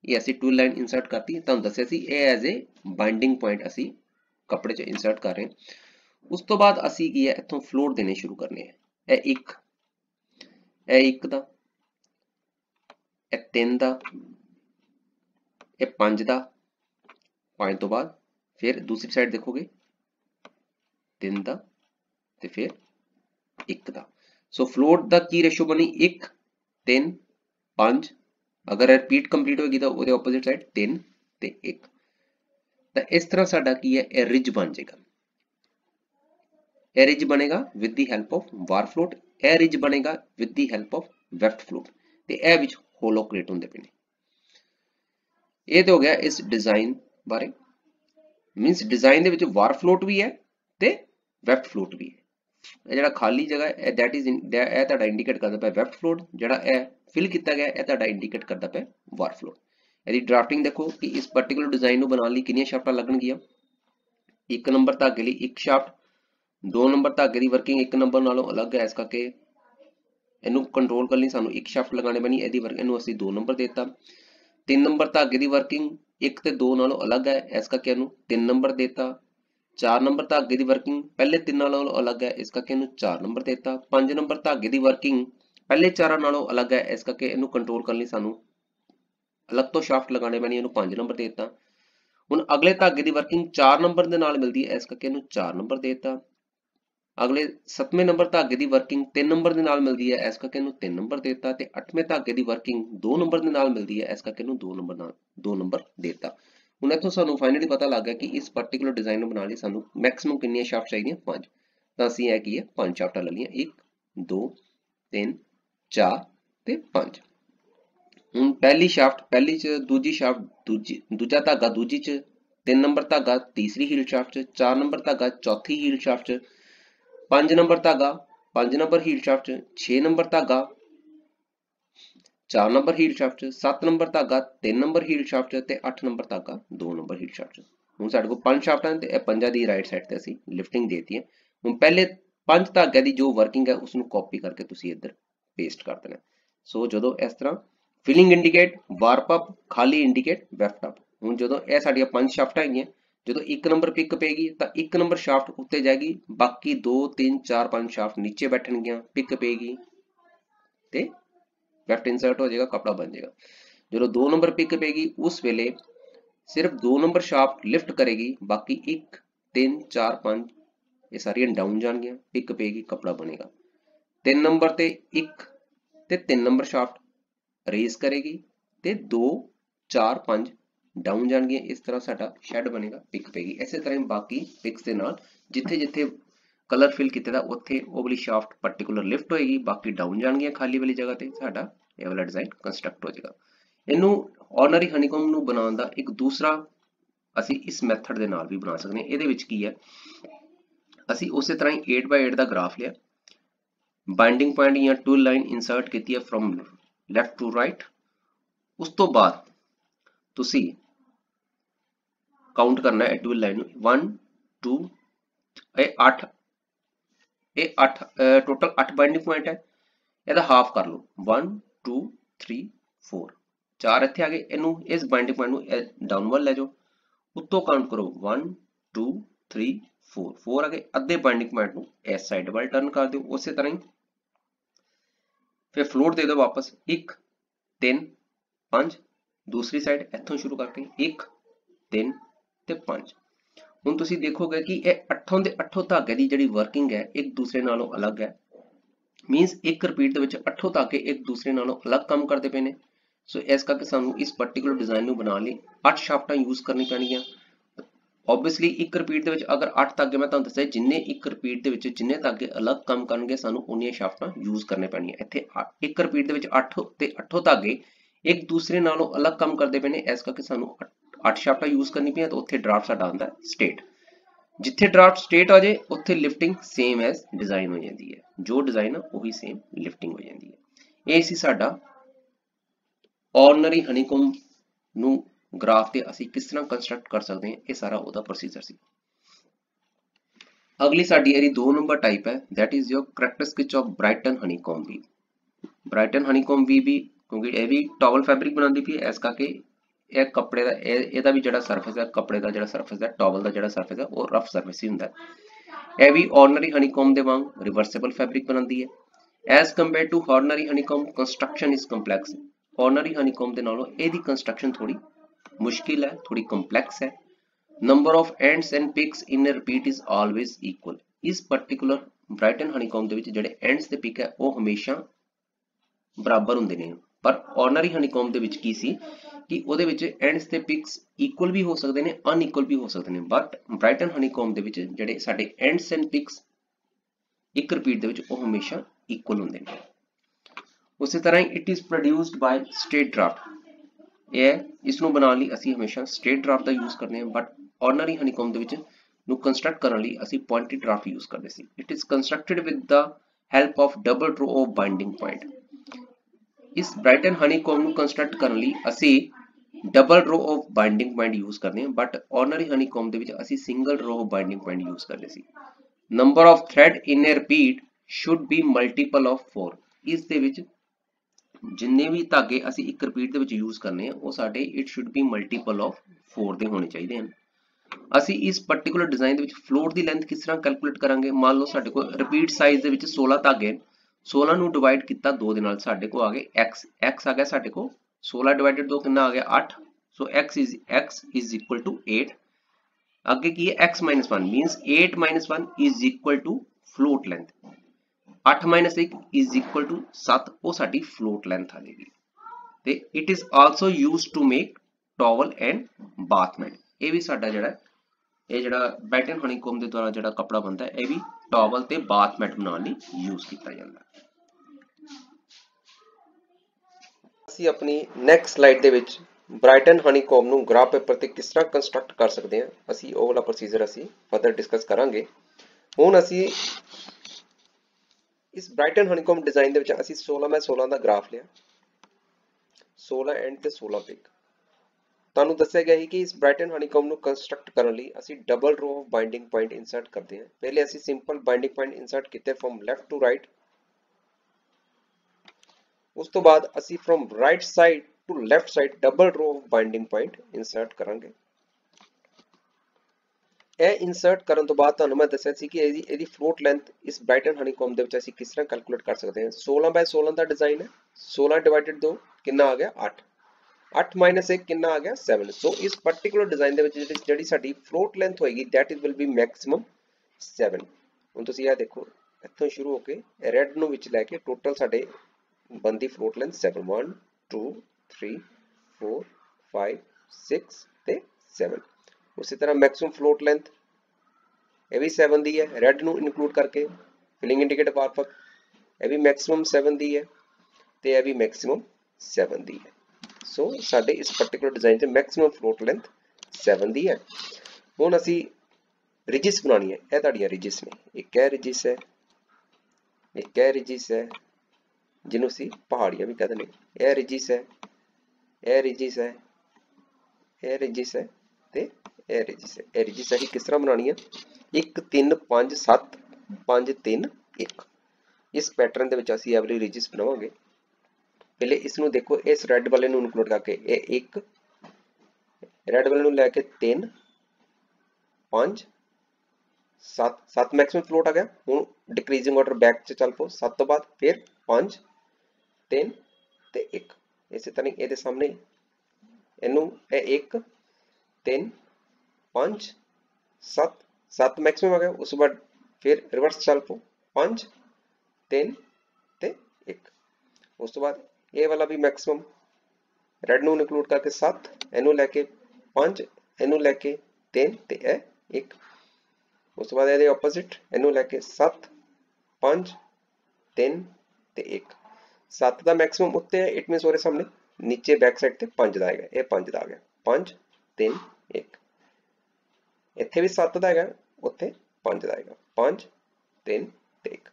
ਇਹ ਅਸੀਂ 12 ਲਾਈਨ ਇਨਸਰਟ ਕਰਤੀ ਤੁਹਾਨੂੰ ਦੱਸਿਆ ਸੀ ਇਹ ਐਜ਼ ਅ ਬਾਈਂਡਿੰਗ ਪੁਆਇੰਟ ਅਸੀਂ ਕੱਪੜੇ 'ਚ ਇਨਸਰਟ ਕਰ ਰਹੇ ਹਾਂ ਉਸ ਤੋਂ ਬਾਅਦ ਅਸੀਂ ਕੀ ਹੈ ਇੱਥੋਂ ਫਲੋਟ ਦੇਣੇ ਸ਼ੁਰੂ ਕਰਨੇ ਹੈ ਇਹ ਇੱਕ ਇਹ ਇੱਕ ਦਾ ਇਹ ਤਿੰਨ ਦਾ ਇਹ ਪੰਜ ਦਾ ਪੰਜ ਤੋਂ ਬਾਅਦ ਫਿਰ ਦੂਸਰੀ ਸਾਈਡ ਦੇਖੋਗੇ ਤਿੰਨ ਦਾ ਤੇ ਫਿਰ ਇੱਕ ਦਾ ਸੋ ਫਲੋਟ ਦਾ ਕੀ ਰੇਸ਼ੋ ਬਣੀ 1 3 5 ਅਗਰ ਰਿਪੀਟ ਕੰਪਲੀਟ ਹੋਏਗੀ ਤਾਂ ਉਹਦੇ ਆਪੋਜ਼ਿਟ ਸਾਈਡ 3 ਤੇ 1 ਤਾਂ ਇਸ ਤਰ੍ਹਾਂ ਸਾਡਾ ਕੀ ਹੈ ਇਹ ਰਿਜ ਬਣ ਜਾਏਗਾ ਇਹ ਰਿਜ ਬਣੇਗਾ with the help of warp float ਇਹ ਰਿਜ ਬਣੇਗਾ with the help of weft float ਤੇ ਇਹ ਵਿੱਚ ਹੋਲੋ ਕ੍ਰੀਏਟ ਹੁੰਦੇ ਪਏ ਨੇ ਇਹ ਤੇ ਹੋ ਗਿਆ ਇਸ ਡਿਜ਼ਾਈਨ ਬਾਰੇ। ਮੀਨਸ ਡਿਜ਼ਾਈਨ ਦੇ ਵਿੱਚ ਵਾਰ ਫਲੋਟ ਵੀ ਹੈ ਤੇ ਵੈਫਟ ਫਲੋਟ ਵੀ ਹੈ। ਇਹ ਜਿਹੜਾ ਖਾਲੀ ਜਗ੍ਹਾ ਹੈ ਦੈਟ ਇਜ਼ ਇਹ ਤੁਹਾਡਾ ਇੰਡੀਕੇਟ ਕਰਦਾ ਪਿਆ ਵੈਫਟ ਫਲੋਟ ਜਿਹੜਾ ਇਹ ਫਿਲ ਕੀਤਾ ਗਿਆ, ਇਹ ਤੁਹਾਡਾ ਇੰਡੀਕੇਟ ਕਰਦਾ ਪਿਆ ਵਾਰ ਫਲੋਟ ਇਹਦੀ ਡਰਾਫਟਿੰਗ ਦੇਖੋ ਕਿ ਇਸ ਪਾਰਟਿਕੂਲਰ ਡਿਜ਼ਾਈਨ ਨੂੰ ਬਣਾਉਣ ਲਈ ਕਿੰਨੀਆਂ ਸ਼ਾਫਟਾਂ ਲੱਗਣਗੀਆਂ। ਇੱਕ ਨੰਬਰ ਧਾਗੇ ਲਈ ਇੱਕ ਸ਼ਾਫਟ ਦੋ ਨੰਬਰ ਧਾਗੇ ਦੀ ਵਰਕਿੰਗ ਇੱਕ ਨੰਬਰ ਨਾਲੋਂ ਅਲੱਗ ਹੈ, ਇਸ ਕਰਕੇ ਇਹਨੂੰ ਕੰਟਰੋਲ ਕਰਨ ਲਈ ਸਾਨੂੰ ਇੱਕ ਸ਼ਾਫਟ ਲਗਾਉਣੀ ਪੈਣੀ ਇਹਦੀ ਵਰਕ ਇਹਨੂੰ ਅਸੀਂ ਦੋ ਨੰਬਰ ਦਿੱਤਾ। ਤਿੰਨ ਨੰਬਰ ਧਾਗੇ ਦੀ ਵਰਕਿੰਗ ਇੱਕ ਤੇ ਦੋ ਨਾਲੋਂ ਅਲੱਗ ਹੈ, ਇਸ ਕਰਕੇ ਇਹਨੂੰ ਤਿੰਨ ਨੰਬਰ ਦੇਤਾ। ਚਾਰ ਨੰਬਰ ਧਾਗੇ ਦੀ ਵਰਕਿੰਗ ਪਹਿਲੇ ਤਿੰਨਾਂ ਨਾਲੋਂ ਅਲੱਗ ਹੈ, ਇਸ ਕਰਕੇ ਇਹਨੂੰ ਚਾਰ ਨੰਬਰ ਦੇਤਾ। ਪੰਜ ਨੰਬਰ ਧਾਗੇ ਦੀ ਵਰਕਿੰਗ ਪਹਿਲੇ ਚਾਰਾਂ ਨਾਲੋਂ ਅਲੱਗ ਹੈ, ਇਸ ਕਰਕੇ ਇਹਨੂੰ ਕੰਟਰੋਲ ਕਰਨ ਲਈ ਸਾਨੂੰ ਅਲੱਗ ਤੋਂ ਸ਼ਾਫਟ ਲਗਾਉਣੇ ਪੈਣੀ, ਇਹਨੂੰ 5 ਨੰਬਰ ਦੇ ਦਿੱਤਾ। ਹੁਣ ਅਗਲੇ ਧਾਗੇ ਦੀ ਵਰਕਿੰਗ 4 ਨੰਬਰ ਦੇ ਨਾਲ ਮਿਲਦੀ ਹੈ, ਇਸ ਕਰਕੇ ਇਹਨੂੰ 4 ਨੰਬਰ ਦੇ ਦਿੱਤਾ। ਅਗਲੇ 7ਵੇਂ ਨੰਬਰ ਧਾਗੇ ਦੀ ਵਰਕਿੰਗ 3 ਨੰਬਰ ਦੇ ਨਾਲ ਮਿਲਦੀ ਹੈ, ਇਸ ਕਰਕੇ ਇਹਨੂੰ 3 ਨੰਬਰ ਦਿੱਤਾ ਤੇ 8ਵੇਂ ਧਾਗੇ ਦੀ ਵਰਕਿੰਗ 2 ਨੰਬਰ ਦੇ ਨਾਲ ਮਿਲਦੀ ਹੈ, ਇਸ ਕਰਕੇ ਇਹਨੂੰ 2 ਨੰਬਰ ਨਾਲ 2 ਨੰਬਰ ਦਿੱਤਾ। ਹੁਣ ਇੱਥੋਂ ਸਾਨੂੰ ਫਾਈਨਲੀ ਪਤਾ ਲੱਗ ਗਿਆ ਕਿ ਇਸ ਪਾਰਟਿਕੂਲਰ ਡਿਜ਼ਾਈਨ ਨੂੰ ਬਣਾਉਣ ਲਈ ਸਾਨੂੰ ਮੈਕਸਿਮਮ ਕਿੰਨੀਆਂ ਸ਼ਾਫਟ ਚਾਹੀਦੀਆਂ? 5 ਤਾਂ ਅਸੀਂ ਇਹ ਕੀ ਹੈ? 5 ਸ਼ਾਫਟਾਂ ਲੈ ਲਈਆਂ। 1 2 3 4 ਤੇ 5 ਹੁਣ ਪਹਿਲੀ ਸ਼ਾਫਟ ਪਹਿਲੀ ਚ ਦੂਜੀ ਸ਼ਾਫਟ ਦੂਜੀ, ਦੂਜਾ ਧਾਗਾ ਦੂਜੀ ਚ ਤਿੰਨ ਨੰਬਰ ਧਾਗਾ, ਤੀਸਰੀ ਹੀਲ ਸ਼ਾਫਟ ਚ ਚਾਰ ਨੰਬਰ ਧਾਗਾ, ਚੌਥੀ ਹੀਲ ਸ਼ਾਫਟ ਚ ਪੰਜ ਨੰਬਰ ਧਾਗਾ, ਪੰਜ ਨੰਬਰ ਹੀਲ ਸ਼ਾਫਟ ਚ 6 ਨੰਬਰ ਧਾਗਾ, ਚਾਰ ਨੰਬਰ ਹੀਲ ਸ਼ਾਫਟ ਚ 7 ਨੰਬਰ ਧਾਗਾ 3 ਨੰਬਰ ਹੀਲ ਸ਼ਾਫਟ ਤੇ 8 ਨੰਬਰ ਧਾਗਾ 2 ਨੰਬਰ ਹੀਲ ਸ਼ਾਫਟ। ਹੁਣ ਸਾਡੇ ਕੋਲ ਪੰਜ ਸ਼ਾਫਟਾਂ ਤੇ ਇਹ ਪੰਜਾਂ ਦੀ ਰਾਈਟ ਸਾਈਡ ਤੇ ਅਸੀਂ ਲਿਫਟਿੰਗ ਦੇਤੀ ਹੈ। ਹੁਣ ਪਹਿਲੇ ਪੰਜ ਧਾਗਿਆਂ ਦੀ ਜੋ ਵਰਕਿੰਗ ਹੈ ਉਸ ਨੂੰ ਕਾਪੀ ਕਰਕੇ ਤੁਸੀਂ ਇੱਧਰ ਪੇਸਟ ਕਰ ਦੇਣਾ ਸੋ ਜਦੋਂ ਇਸ ਤਰ੍ਹਾਂ ਫਿਲਿੰਗ ਇੰਡੀਕੇਟ ਵਾਰਪ ਅਪ ਖਾਲੀ ਇੰਡੀਕੇਟ ਵੈਫਟ ਅਪ ਹੁਣ ਜਦੋਂ ਇਹ ਸਾਡੀਆਂ ਪੰਜ ਸ਼ਾਫਟਾਂ ਹੈਗੀਆਂ ਜਦੋਂ ਇੱਕ ਨੰਬਰ ਪਿਕ ਪਏਗੀ ਤਾਂ ਇੱਕ ਨੰਬਰ ਸ਼ਾਫਟ ਉੱਤੇ ਜਾਏਗੀ, ਬਾਕੀ 2 3 4 5 ਸ਼ਾਫਟ ਨੀਚੇ ਬੈਠਣਗੀਆਂ ਪਿਕ ਪਏਗੀ ਤੇ ਵੈਫਟ ਇਨਸਰਟ ਹੋ ਜਾਏਗਾ, ਕਪੜਾ ਬਣ ਜਾਏਗਾ। ਜਦੋਂ 2 ਨੰਬਰ ਪਿਕ ਪਏਗੀ, ਉਸ ਵੇਲੇ ਸਿਰਫ 2 ਨੰਬਰ ਸ਼ਾਫਟ ਲਿਫਟ ਕਰੇਗੀ, ਬਾਕੀ 1 3 4 5 ਇਹ ਸਾਰੀਆਂ ਡਾਊਨ ਜਾਣਗੀਆਂ ਪਿਕ ਪਏਗੀ, ਕਪੜਾ ਬਣੇਗਾ। 3 ਨੰਬਰ ਤੇ 1 ਤੇ 3 ਨੰਬਰ ਸ਼ਾਫਟ ਰੇਜ਼ ਕਰੇਗੀ ਤੇ 2 4 5 ਡਾਊਨ ਜਾਣਗੀਆਂ, ਇਸ ਤਰ੍ਹਾਂ ਸਾਡਾ ਸ਼ੈਡ ਬਣੇਗਾ ਪਿਕ ਪਏਗੀ ਇਸੇ ਤਰ੍ਹਾਂ ਹੀ ਬਾਕੀ ਪਿਕਸ ਦੇ ਨਾਲ, ਜਿੱਥੇ ਜਿੱਥੇ ਕਲਰ ਫਿਲ ਕੀਤੇ ਦਾ, ਉੱਥੇ ਉਹ ਵਾਲੀ ਸ਼ਾਫਟ ਪਾਰਟਿਕੂਲਰ ਲਿਫਟ ਹੋਏਗੀ, ਬਾਕੀ ਡਾਊਨ ਜਾਣਗੀਆਂ ਖਾਲੀ ਵਾਲੀ ਜਗ੍ਹਾ ਤੇ, ਸਾਡਾ ਇਹ ਵਾਲਾ ਡਿਜ਼ਾਈਨ ਕੰਸਟਰਕਟ ਹੋ ਜਾਏਗਾ। ਇਹਨੂੰ ਆਰਡਨਰੀ ਹਨੀਕੋਮ ਨੂੰ ਬਣਾਉਣ ਦਾ ਇੱਕ ਦੂਸਰਾ ਅਸੀਂ ਇਸ ਮੈਥਡ ਦੇ ਨਾਲ ਵੀ ਬਣਾ ਸਕਦੇ ਹਾਂ। ਇਹਦੇ ਵਿੱਚ ਕੀ ਹੈ? ਅਸੀਂ ਉਸੇ ਤਰ੍ਹਾਂ ਹੀ 8x8 ਦਾ ਗ੍ਰਾਫ ਲਿਆ। ਬਾਈਂਡਿੰਗ ਪੁਆਇੰਟ ਜਾਂ ਟੂ ਲਾਈਨ ਇਨਸਰਟ ਕੀਤੀ ਹੈ ਫਰਮ ਲੈਫਟ ਟੂ ਰਾਈਟ ਉਸ ਤੋਂ ਬਾਅਦ ਤੁਸੀਂ ਕਾਊਂਟ ਕਰਨਾ ਹੈ ਟੂਲ ਲਾਈਨ ਨੂੰ 1 2 ਇਹ 8 ਇਹ 8 ਟੋਟਲ 8 ਬਾਈਂਡਿੰਗ ਪੁਆਇੰਟ ਹੈ ਇਹਦਾ ਹਾਫ ਕਰ ਲਓ 1 2 3 4 ਚਾਰ ਇੱਥੇ ਆ ਗਏ ਇਹਨੂੰ ਇਸ ਬਾਈਂਡਿੰਗ ਪੁਆਇੰਟ ਨੂੰ ਡਾਊਨਵਰਡ ਲੈ ਜਾਓ ਉੱਤੋਂ ਕਾਊਂਟ ਕਰੋ 1 2 3 4 4 ਆ ਗਏ ਅੱਧੇ ਬਾਈਂਡਿੰਗ ਪੁਆਇੰਟ ਨੂੰ ਇਸ ਸਾਈਡ ਵੱਲ ਟਰਨ ਕਰ ਦਿਓ ਉਸੇ ਤਰ੍ਹਾਂ ਹੀ ਫਿਰ ਫਲੋਟ ਦੇ ਦਿਓ ਵਾਪਸ 1 3 5 ਦੂਸਰੀ ਸਾਈਡ ਇੱਥੋਂ ਸ਼ੁਰੂ ਕਰਕੇ 1 3 ਤੇ 5 ਹੁਣ ਤੁਸੀਂ ਦੇਖੋਗੇ ਕਿ ਇਹ 8 ਦੇ 8 ਧਾਗੇ ਦੀ ਜਿਹੜੀ ਵਰਕਿੰਗ ਹੈ, ਇੱਕ ਦੂਸਰੇ ਨਾਲੋਂ ਅਲੱਗ ਹੈ। ਮੀਨਸ ਇੱਕ ਰਿਪੀਟ ਦੇ ਵਿੱਚ 8 ਧਾਗੇ ਇੱਕ ਦੂਸਰੇ ਨਾਲੋਂ ਅਲੱਗ ਕੰਮ ਕਰਦੇ ਪਏ ਨੇ। ਸੋ ਇਸ ਕਰਕੇ ਸਾਨੂੰ ਇਸ ਪਾਰਟਿਕੂਲਰ ਡਿਜ਼ਾਈਨ ਨੂੰ ਬਣਾਉਣ ਲਈ। 8 ਸ਼ਾਫਟਾਂ ਯੂਜ਼ ਕਰਨੀ ਪੈਣਗੀਆਂ। ਆਬਵੀਅਸਲੀ ਇੱਕ ਰਿਪੀਟ ਦੇ ਵਿੱਚ ਅਗਰ 8 ਧਾਗੇ ਮੈਂ ਤੁਹਾਨੂੰ ਦੱਸਿਆ, ਜਿੰਨੇ ਇੱਕ ਰਿਪੀਟ ਦੇ ਵਿੱਚ ਜਿੰਨੇ ਧਾਗੇ ਅਲੱਗ ਕੰਮ ਕਰਨਗੇ, ਸਾਨੂੰ ਉਨੀਆਂ ਸ਼ਾਫਟਾਂ ਯੂਜ਼ ਕਰਨੇ ਪੈਣੀਆਂ ਇੱਥੇ ਇੱਕ ਰਿਪੀਟ ਦੇ ਵਿੱਚ 8 ਤੇ 8 ਧਾਗੇ ਇੱਕ ਦੂਸਰੇ ਨਾਲੋਂ ਅਲੱਗ ਕੰਮ ਕਰਦੇ ਪਏ ਨੇ। ਇਸ ਕਰਕੇ ਸਾਨੂੰ 8 ਸ਼ਾਫਟਾਂ ਯੂਜ਼ ਕਰਨੀ ਪਈਆਂ ਤਾਂ ਉੱਥੇ ਡਰਾਫਟ ਸਾਡਾ ਆਉਂਦਾ ਸਟੇਟ ਜਿੱਥੇ ਡਰਾਫਟ ਸਟੇਟ ਆ ਜਾਏ ਉੱਥੇ ਲਿਫਟਿੰਗ ਸੇਮ ਐਸ ਡਿਜ਼ਾਈਨ ਹੋ ਜਾਂਦੀ ਹੈ। ਜੋ ਡਿਜ਼ਾਈਨ ਉਹੀ ਸੇਮ ਲਿਫਟਿੰਗ ਹੋ ਜਾਂਦੀ ਹੈ। ਇਹ ਸੀ ਸਾਡਾ ਆਰਡਨਰੀ ਹਨੀਕੋਮ ਨੂੰ ਗ੍ਰਾਫ ਤੇ ਅਸੀਂ ਕਿਸ ਤਰ੍ਹਾਂ ਕੰਸਟਰਕਟ ਕਰ ਸਕਦੇ ਹਾਂ, ਇਹ ਸਾਰਾ ਉਹਦਾ ਪ੍ਰੋਸੀਜਰ ਸੀ। ਅਗਲੀ ਸਾਡੀ ਇਹਦੀ 2 ਨੰਬਰ ਟਾਈਪ ਹੈ, that is your character sketch of Brighton honeycomb weave Brighton honeycomb ਵੀ, ਕਿਉਂਕਿ ਇਹ ਵੀ ਟਾਵਲ ਫੈਬਰਿਕ ਬਣਾਉਂਦੀ ਪਈ ਹੈ, ਇਸ ਕਰਕੇ ਇਹ ਕੱਪੜੇ ਦਾ ਇਹਦਾ ਵੀ ਜਿਹੜਾ ਸਰਫੇਸ ਹੈ, ਕੱਪੜੇ ਦਾ ਜਿਹੜਾ ਸਰਫੇਸ ਹੈ ਟਾਵਲ ਦਾ ਜਿਹੜਾ ਸਰਫੇਸ ਹੈ, ਉਹ ਰਫ ਸਰਫੇਸ ਹੀ ਹੁੰਦਾ ਹੈ। ਇਹ ਵੀ ਆਰਡਨਰੀ ਹਨੀਕੋਮ ਦੇ ਵਾਂਗ ਰਿਵਰਸੇਬਲ ਫੈਬਰਿਕ ਬਣਾਉਂਦੀ ਹੈ। As compare to ordinary honeycomb construction is complex ordinary honeycomb ਦੇ ਨਾਲੋਂ ਇਹਦੀ ਕੰਸਟਰਕਸ਼ਨ ਥੋੜੀ ਮੁਸ਼ਕਿਲ ਹੈ ਥੋੜੀ ਕੰਪਲੈਕਸ ਹੈ। Number of ends and picks in a repeat is always equal ਇਸ ਪਾਰਟਿਕੂਲਰ ਬ੍ਰਾਈਟਨ ਹਨੀਕੋਮ ਦੇ ਵਿੱਚ ਜਿਹੜੇ ਐਂਡਸ ਤੇ ਪਿਕ ਹੈ, ਉਹ ਹਮੇਸ਼ਾ ਬਰਾਬਰ ਹੁੰਦੇ ਨੇ। ਪਰ ਆਰਡਨਰੀ ਹਨੀਕੋਮ ਦੇ ਵਿੱਚ ਕੀ ਸੀ? ਕਿ ਉਹਦੇ ਵਿੱਚ ਐਂਡਸ ਤੇ ਪਿਕਸ ਇਕੁਅਲ ਵੀ ਹੋ ਸਕਦੇ ਨੇ ਅਨਇਕੁਅਲ ਵੀ ਹੋ ਸਕਦੇ ਨੇ। ਬਟ ਬ੍ਰਾਈਟਨ ਹਨੀਕੋਮ ਦੇ ਵਿੱਚ ਜਿਹੜੇ ਸਾਡੇ ਐਂਡਸ ਐਂਡ ਪਿਕਸ ਇੱਕ ਰਿਪੀਟ ਦੇ ਵਿੱਚ ਉਹ ਹਮੇਸ਼ਾ ਇਕੁਅਲ ਹੁੰਦੇ ਨੇ। ਉਸੇ ਤਰ੍ਹਾਂ ਹੀ it is produced by straight draft ਇਹ ਇਸ ਨੂੰ ਬਣਾਉਣ ਲਈ ਅਸੀਂ ਹਮੇਸ਼ਾ ਸਟੇਟ ਡਰਾਫਟ ਦਾ ਯੂਜ਼ ਕਰਦੇ ਹਾਂ ਬਟ ਆਰਡਨਰੀ ਹਨੀਕੋਮ ਦੇ ਵਿੱਚ ਨੂੰ ਕੰਸਟਰਕਟ ਕਰਨ ਲਈ ਅਸੀਂ ਪੁਆਇੰਟਡ ਡਰਾਫਟ ਯੂਜ਼ ਕਰਦੇ ਸੀ। It is constructed with the help of double row of binding point ਇਸ ਬ੍ਰਾਈਟਨ ਹਨੀਕੋਮ ਨੂੰ ਕੰਸਟਰਕਟ ਕਰਨ ਲਈ ਅਸੀਂ double row of binding point use ਕਰਦੇ ਹਾਂ ਬਟ ਆਰਡਨਰੀ ਹਨੀਕੋਮ ਦੇ ਵਿੱਚ ਅਸੀਂ single row of binding point use ਕਰਦੇ ਸੀ। Number of thread in a repeat should be multiple of 4 ਇਸ ਦੇ ਵਿੱਚ ਜਿੰਨੇ ਵੀ ਧਾਗੇ ਅਸੀਂ ਇੱਕ ਰਿਪੀਟ ਦੇ ਵਿੱਚ ਯੂਜ਼ ਕਰਨੇ ਆ, ਉਹ ਸਾਡੇ it should be multiple of 4 ਦੇ ਹੋਣੇ ਚਾਹੀਦੇ ਹਨ। ਅਸੀਂ ਇਸ ਪਾਰਟਿਕੂਲਰ ਡਿਜ਼ਾਈਨ ਦੇ ਵਿੱਚ ਫਲੋਟ ਦੀ ਲੈਂਥ ਕਿਸ ਤਰ੍ਹਾਂ ਕੈਲਕੂਲੇਟ ਕਰਾਂਗੇ? ਮੰਨ ਲਓ ਸਾਡੇ ਕੋਲ ਰਿਪੀਟ ਸਾਈਜ਼ ਦੇ ਵਿੱਚ 16 ਧਾਗੇ 16 ਨੂੰ ਡਿਵਾਈਡ ਕੀਤਾ 2 ਦੇ ਨਾਲ ਸਾਡੇ ਕੋਲ ਆ ਗਏ x x ਆ ਗਿਆ ਸਾਡੇ ਕੋਲ 16 ਡਿਵਾਈਡਡ 2 ਕਿੰਨਾ ਆ ਗਿਆ 8 so x is x is equal to 8 ਅੱਗੇ ਕੀ ਹੈ x 1 means 8 1 is equal to float length 8 1 is equal to 7 ਉਹ ਸਾਡੀ float length ਆ ਜਾਏਗੀ ਤੇ it is also used to make towel and bath mat ਇਹ ਵੀ ਸਾਡਾ ਜਿਹੜਾ ਇਹ ਜਿਹੜਾ ਬੈਟਨ ਹਨੀਕੋਮ ਦੇ ਦੁਆਰਾ ਜਿਹੜਾ ਕਪੜਾ ਬਣਦਾ ਹੈ ਇਹ ਵੀ ਟਾਵਲ ਤੇ ਬਾਥ ਮੈਟ ਬਣਾਉਣ ਲਈ ਯੂਜ਼ ਕੀਤਾ ਜਾਂਦਾ। ਅਸੀਂ ਆਪਣੀ ਨੈਕਸਟ ਸਲਾਈਡ ਦੇ ਵਿੱਚ ਬ੍ਰਾਈਟਨ ਹਨੀਕੋਮ ਨੂੰ ਗ੍ਰਾਫ ਪੇਪਰ ਤੇ ਕਿਸ ਤਰ੍ਹਾਂ ਕੰਸਟਰਕਟ ਕਰ ਸਕਦੇ ਹਾਂ, ਅਸੀਂ ਉਹ ਵਾਲਾ ਪ੍ਰੋਸੀਜਰ ਅਸੀਂ ਫਰਦਰ ਡਿਸਕਸ ਕਰਾਂਗੇ। ਹੁਣ ਅਸੀਂ ਇਸ ਬ੍ਰਾਈਟਨ ਹਨੀਕੋਮ ਡਿਜ਼ਾਈਨ ਦੇ ਵਿੱਚ ਅਸੀਂ 16 ਮੈਂ 16 ਦਾ ਗ੍ਰਾਫ ਲਿਆ। 16 ਐਂਡ ਤੇ 16 ਪਿਕ ਤੁਹਾਨੂੰ ਦੱਸਿਆ ਗਿਆ ਹੈ ਕਿ ਇਸ ਬ੍ਰਾਈਟਨ ਹਨੀਕੋਮ ਨੂੰ ਕੰਸਟਰਕਟ ਕਰਨ ਲਈ ਅਸੀਂ double row of binding point insert ਕਰਦੇ ਹਾਂ ਪਹਿਲੇ ਅਸੀਂ ਸਿੰਪਲ ਬਾਈਂਡਿੰਗ ਪੁਆਇੰਟ ਇਨਸਰਟ ਕੀਤੇ ਫਰਮ ਲੈਫਟ ਟੂ ਰਾਈਟ ਉਸ ਤੋਂ ਬਾਅਦ ਅਸੀਂ from right side to left side double row of binding point insert ਕਰਾਂਗੇ ਇਹ ਇਨਸਰਟ ਕਰਨ ਤੋਂ ਬਾਅਦ ਤੁਹਾਨੂੰ ਮੈਂ ਦੱਸਿਆ ਸੀ ਕਿ ਇਹਦੀ ਇਹਦੀ ਫਲੋਟ ਲੈਂਥ ਇਸ ਬ੍ਰਾਈਟਨ ਹਨੀਕੋਮ ਦੇ ਵਿੱਚ ਅਸੀਂ ਕਿਸ ਤਰ੍ਹਾਂ ਕੈਲਕੂਲੇਟ ਕਰ ਸਕਦੇ ਹਾਂ 16 ਬਾਈ 16 ਦਾ ਡਿਜ਼ਾਈਨ ਹੈ 16 ਡਿਵਾਈਡਡ 2 ਕਿੰਨਾ ਆ ਗਿਆ 8 8 1 ਕਿੰਨਾ ਆ ਗਿਆ? 7 ਸੋ ਇਸ ਪਾਰਟਿਕੂਲਰ ਡਿਜ਼ਾਈਨ ਦੇ ਵਿੱਚ ਜਿਹੜੀ ਜਿਹੜੀ ਸਾਡੀ ਫਲੋਟ ਲੈਂਥ ਹੋਏਗੀ that it will be maximum 7 ਹੁਣ ਤੁਸੀਂ ਇਹ ਦੇਖੋ, ਇੱਥੋਂ ਸ਼ੁਰੂ ਹੋ ਕੇ ਰੈੱਡ ਨੂੰ ਵਿੱਚ ਲੈ ਕੇ ਟੋਟਲ ਸਾਡੇ ਬੰਦੀ ਫਲੋਟ ਲੈਂਥ 7 1 2 3 4 5 6 ਤੇ 7 ਉਸੇ ਤਰ੍ਹਾਂ ਮੈਕਸਿਮਮ ਫਲੋਟ ਲੈਂਥ ਇਹ ਵੀ 7 ਦੀ ਹੈ। ਰੈੱਡ ਨੂੰ ਇਨਕਲੂਡ ਕਰਕੇ ਫਿਲਿੰਗ ਇੰਡੀਕੇਟਰ ਪਾਰਫਕ ਇਹ ਵੀ ਮੈਕਸਿਮਮ 7 ਦੀ ਹੈ ਤੇ ਇਹ ਵੀ ਮੈਕਸਿਮਮ 7 ਦੀ ਹੈ। ਸੋ ਸਾਡੇ ਇਸ ਪਾਰਟਿਕੂਲਰ ਡਿਜ਼ਾਈਨ 'ਚ ਮੈਕਸਿਮਮ ਫਲੋਟ ਲੈਂਥ 7 ਦੀ ਹੈ। ਹੁਣ ਅਸੀਂ ਰਿਜਿਸ ਬਣਾਉਣੀ ਹੈ। ਇਹ ਤੁਹਾਡੀਆਂ ਰਿਜਿਸ ਨੇ। ਇੱਕ ਹੈ ਰਿਜਿਸ ਹੈ, ਇੱਕ ਹੈ ਰਿਜਿਸ ਹੈ, ਜਿਹਨੂੰ ਅਸੀਂ ਪਹਾੜੀਆਂ ਵੀ ਕਹਿੰਦੇ ਨੇ ਇਹ ਰਿਜਿਸ ਹੈ, ਇਹ ਰਿਜਿਸ ਹੈ, ਇਹ ਰਿਜਿਸ ਹੈ ਤੇ ਇਹ ਰਿਜਿਸ ਹੈ। ਇਹ ਰਿਜਿਸ ਅਸੀਂ ਕਿਸ ਤਰ੍ਹਾਂ ਬਣਾਉਣੀ ਹੈ? 1 3 5 7 5 3 1 ਇਸ ਪੈਟਰਨ ਦੇ ਵਿੱਚ ਅਸੀਂ ਐਵਰੀ ਰਿਜਿਸ ਬਣਾਵਾਂਗੇ। ਪਹਿਲੇ ਇਸ ਨੂੰ ਦੇਖੋ ਇਸ ਰੈੱਡ ਵਾਲੇ ਨੂੰ ਇਨਕਲੂਡ ਕਰਕੇ ਇਹ 1 ਰੈੱਡ ਵਾਲੇ ਨੂੰ ਲੈ ਕੇ 3 5 7 7 ਮੈਕਸਿਮਮ ਫਲੋਟ ਆ ਗਿਆ ਹੁਣ ਡਿਕਰੀਜ਼ਿੰਗ ਆਰਡਰ ਬੈਕ ਚ ਚੱਲ ਪੋ 7 ਤੋਂ ਬਾਅਦ ਫਿਰ 5 3 ਤੇ 1 ਇਸੇ ਤਰ੍ਹਾਂ ਇਹਦੇ ਸਾਹਮਣੇ ਇਹਨੂੰ ਇਹ 1 3 5 7 7 ਮੈਕਸਿਮਮ ਆ ਗਿਆ ਉਸ ਤੋਂ ਬਾਅਦ ਫਿਰ ਰਿਵਰਸ ਚੱਲ ਪੋ 5 3 ਤੇ 1 ਉਸ ਤੋਂ ਬਾਅਦ ਇਹ ਵਾਲਾ ਵੀ ਮੈਕਸਿਮਮ ਰੈਡ ਨੂੰ ਇਨਕਲੂਡ ਕਰਕੇ 7 ਇਹਨੂੰ ਲੈ ਕੇ 5 ਇਹਨੂੰ ਲੈ ਕੇ 3 ਤੇ ਇਹ 1 ਉਸ ਤੋਂ ਬਾਅਦ ਇਹਦੇ ਆਪੋਜ਼ਿਟ ਇਹਨੂੰ ਲੈ ਕੇ 7 5 3 ਤੇ 1 7 ਦਾ ਮੈਕਸਿਮਮ ਉੱਤੇ ਹੈ ਇਟ ਮੀਨਸ ਉਹਦੇ ਸਾਹਮਣੇ ਨੀਚੇ ਬੈਕ ਸਾਈਡ ਤੇ 5 ਦਾ ਹੈਗਾ ਇਹ 5 ਦਾ ਆ ਗਿਆ 5 3 1 ਇੱਥੇ ਵੀ 7 ਦਾ ਹੈਗਾ ਉੱਥੇ 5 ਦਾ ਹੈਗਾ 5 3 ਤੇ 1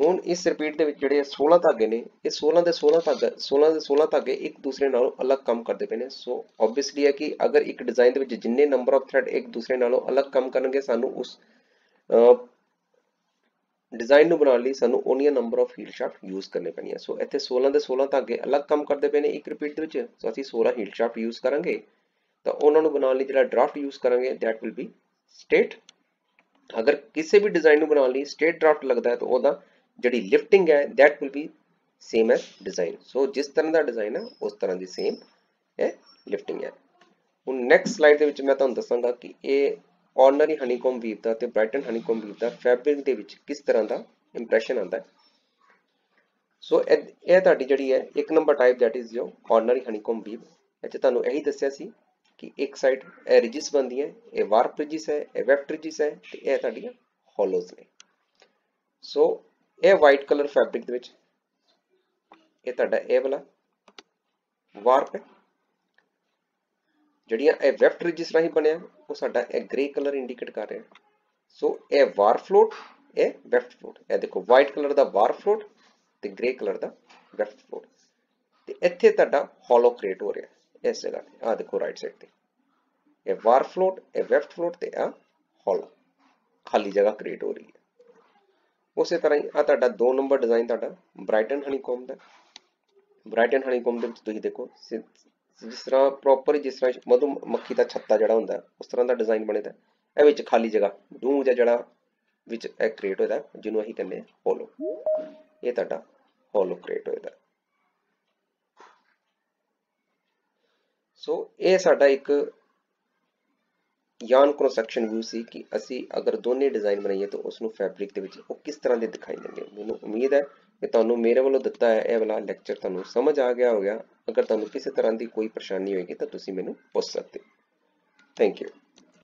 ਹੁਣ ਇਸ ਰਿਪੀਟ ਦੇ ਵਿੱਚ ਜਿਹੜੇ 16 ਧਾਗੇ ਨੇ, ਇਹ 16 ਦੇ 16 ਧਾਗੇ 16 ਦੇ 16 ਧਾਗੇ ਇੱਕ ਦੂਸਰੇ ਨਾਲੋਂ ਅਲੱਗ ਕੰਮ ਕਰਦੇ ਪਏ ਨੇ। ਸੋ ਆਬਵੀਅਸਲੀ ਹੈ ਕਿ ਅਗਰ ਇੱਕ ਡਿਜ਼ਾਈਨ ਦੇ ਵਿੱਚ ਜਿੰਨੇ ਨੰਬਰ ਆਫ ਥ੍ਰੈਡ ਇੱਕ ਦੂਸਰੇ ਨਾਲੋਂ ਅਲੱਗ ਕੰਮ ਕਰਨਗੇ, ਸਾਨੂੰ ਉਸ ਡਿਜ਼ਾਈਨ ਨੂੰ ਬਣਾਉਣ ਲਈ ਸਾਨੂੰ onion number of heald shaft use ਕਰਨੇ ਪੈਣੀਆਂ। ਸੋ ਇੱਥੇ 16 ਦੇ 16 ਧਾਗੇ ਅਲੱਗ ਕੰਮ ਕਰਦੇ ਪਏ ਨੇ ਇੱਕ ਰਿਪੀਟ ਦੇ ਵਿੱਚ। ਸੋ ਅਸੀਂ 16 ਹੀਲ ਸ਼ਾਫਟ ਯੂਜ਼ ਕਰਾਂਗੇ। ਤਾਂ ਉਹਨਾਂ ਨੂੰ ਬਣਾਉਣ ਲਈ ਜਿਹੜਾ ਡਰਾਫਟ ਯੂਜ਼ ਕਰਾਂਗੇ ਥੈਟ ਵਿਲ ਬੀ ਸਟੇਟ ਅਗਰ ਕਿਸੇ ਵੀ ਡਿਜ਼ਾਈਨ ਨੂੰ ਬਣਾਉਣ ਲਈ ਸਟੇਟ ਡਰਾਫਟ ਲੱਗਦਾ ਹੈ, ਤਾਂ ਉਹਦਾ ਜਿਹੜੀ ਲਿਫਟਿੰਗ ਹੈ that will be same as design so ਜਿਸ ਤਰ੍ਹਾਂ ਦਾ ਡਿਜ਼ਾਈਨ ਹੈ, ਉਸ ਤਰ੍ਹਾਂ ਦੀ ਸੇਮ ਹੈ ਲਿਫਟਿੰਗ ਹੈ। ਹੁਣ ਨੈਕਸਟ ਸਲਾਈਡ ਦੇ ਵਿੱਚ ਮੈਂ ਤੁਹਾਨੂੰ ਦੱਸਾਂਗਾ ਕਿ ਇਹ ਆਰਡੀਨਰੀ ਹਨੀਕੋਮ ਵੀਵ ਦਾ ਤੇ ਬ੍ਰਾਈਟਨ ਹਨੀਕੋਮ ਵੀਵ ਦਾ ਫੈਬਰਿਕ ਦੇ ਵਿੱਚ ਕਿਸ ਤਰ੍ਹਾਂ ਦਾ ਇੰਪ੍ਰੈਸ਼ਨ ਆਉਂਦਾ ਹੈ। ਸੋ ਇਹ ਤੁਹਾਡੀ ਜਿਹੜੀ ਹੈ, ਇੱਕ number type that is your ordinary honeycomb weave ਇਹ ਤੁਹਾਨੂੰ ਇਹੀ ਦੱਸਿਆ ਸੀ ਕਿ ਇੱਕ ਸਾਈਡ ਇਹ ਰਿਜਿਸ ਬਣਦੀਆਂ, ਇਹ ਵਾਰਪ ਰਿਜਿਸ ਹੈ, ਇਹ ਵੈਫਟ ਰਿਜਿਸ ਹੈ ਤੇ ਇਹ ਤੁਹਾਡੀਆਂ ਹੋਲੋਜ਼ ਨੇ। ਸੋ ਇਹ ਵਾਈਟ ਕਲਰ ਫੈਬਰਿਕ ਦੇ ਵਿੱਚ। ਇਹ ਤੁਹਾਡਾ ਇਹ ਵਾਲਾ ਵਾਰਪ ਹੈ। ਜਿਹੜੀਆਂ ਇਹ ਵੈਫਟ ਰਿਜਿਸ ਰਾਹੀਂ ਬਣਿਆ, ਉਹ ਸਾਡਾ ਇਹ ਗ੍ਰੇ ਕਲਰ ਇੰਡੀਕੇਟ ਕਰ ਰਿਹਾ। ਸੋ ਇਹ ਵਾਰ ਫਲੋਟ ਇਹ ਵੈਫਟ ਫਲੋਟ ਇਹ ਦੇਖੋ ਵਾਈਟ ਕਲਰ ਦਾ ਵਾਰ ਫਲੋਟ ਤੇ ਗ੍ਰੇ ਕਲਰ ਦਾ ਵੈਫਟ ਫਲੋਟ ਤੇ ਇੱਥੇ ਤੁਹਾਡਾ ਹੋਲੋ ਕ੍ਰੀਏਟ ਹੋ ਰਿਹਾ। ਇਸ ਜਗ੍ਹਾ ਤੇ। ਆ ਦੇਖੋ ਰਾਈਟ ਸਾਈਡ ਤੇ। ਇਹ ਵਾਰ ਫਲੋਟ ਇਹ ਵੈਫਟ ਫਲੋਟ ਤੇ ਆ ਹੋਲੋ ਖਾਲੀ ਜਗ੍ਹਾ ਕ੍ਰੀਏਟ ਹੋ ਰਹੀ ਹੈ। ਉਸੇ ਤਰ੍ਹਾਂ ਹੀ ਆ ਤੁਹਾਡਾ 2 ਨੰਬਰ ਡਿਜ਼ਾਈਨ ਤੁਹਾਡਾ ਬ੍ਰਾਈਟਨ ਹਨੀਕੋਮ ਦਾ। ਬ੍ਰਾਈਟਨ ਹਨੀਕੋਮ ਦੇ ਵਿੱਚ ਤੁਸੀਂ ਦੇਖੋ ਜਿਸ ਤਰ੍ਹਾਂ ਪ੍ਰੋਪਰ ਜਿਸ ਤਰ੍ਹਾਂ ਮਧੂ ਮੱਖੀ ਦਾ ਛੱਤਾ ਜਿਹੜਾ ਹੁੰਦਾ, ਉਸ ਤਰ੍ਹਾਂ ਦਾ ਡਿਜ਼ਾਈਨ ਬਣੇਦਾ ਇਹ ਵਿੱਚ ਖਾਲੀ ਜਗ੍ਹਾ ਡੂੰ ਜਾਂ ਜਿਹੜਾ ਵਿੱਚ ਇਹ ਕ੍ਰੀਏਟ ਹੋਇਆ, ਜਿਹਨੂੰ ਅਸੀਂ ਕਹਿੰਦੇ ਹੋਲੋ ਇਹ ਤੁਹਾਡਾ ਹੋਲੋ ਕ੍ਰੀਏਟ ਹੋਇਆ। ਸੋ ਇਹ ਸਾਡਾ ਇੱਕ ਯਾਨ ਕ੍ਰੋਸ ਸੈਕਸ਼ਨ ਵਿਊ ਸੀ ਕਿ ਅਸੀਂ ਅਗਰ ਦੋਨੇ ਡਿਜ਼ਾਈਨ ਬਣਾਈਏ ਤਾਂ ਉਸ ਨੂੰ ਫੈਬਰਿਕ ਦੇ ਵਿੱਚ ਉਹ ਕਿਸ ਤਰ੍ਹਾਂ ਦੇ ਦਿਖਾਈ ਦੇਣਗੇ। ਮੈਨੂੰ ਉਮੀਦ ਹੈ ਕਿ ਤੁਹਾਨੂੰ ਮੇਰੇ ਵੱਲੋਂ ਦਿੱਤਾ ਹੈ, ਇਹ ਵਾਲਾ ਲੈਕਚਰ ਤੁਹਾਨੂੰ ਸਮਝ ਆ ਗਿਆ ਹੋਵੇਗਾ। ਅਗਰ ਤੁਹਾਨੂੰ ਕਿਸੇ ਤਰ੍ਹਾਂ ਦੀ ਕੋਈ ਪਰੇਸ਼ਾਨੀ ਹੋਏਗੀ ਤਾਂ ਤੁਸੀਂ ਮੈਨੂੰ ਪੁੱਛ ਸਕਦੇ ਹੋ। Thank you